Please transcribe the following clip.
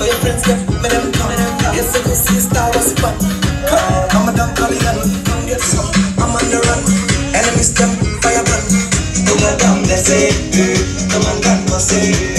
Cause your friends get me them coming Yes, I can see star was fun mandar você.